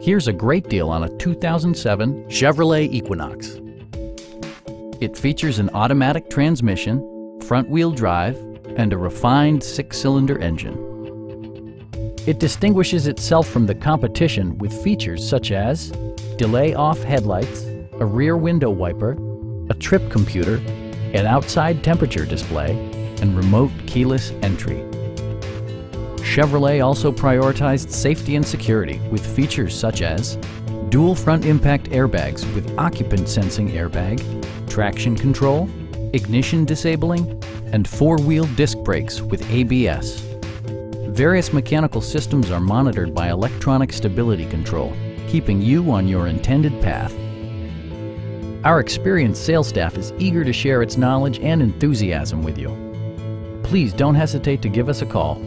Here's a great deal on a 2007 Chevrolet Equinox. It features an automatic transmission, front-wheel drive, and a refined six-cylinder engine. It distinguishes itself from the competition with features such as delay-off headlights, a rear window wiper, a trip computer, an outside temperature display, and remote keyless entry. Chevrolet also prioritized safety and security with features such as dual front impact airbags with occupant sensing airbag, traction control, ignition disabling, and four-wheel disc brakes with ABS. Various mechanical systems are monitored by electronic stability control, keeping you on your intended path. Our experienced sales staff is eager to share its knowledge and enthusiasm with you. Please don't hesitate to give us a call